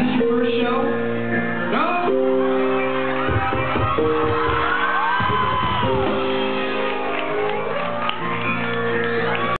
this your first show? No?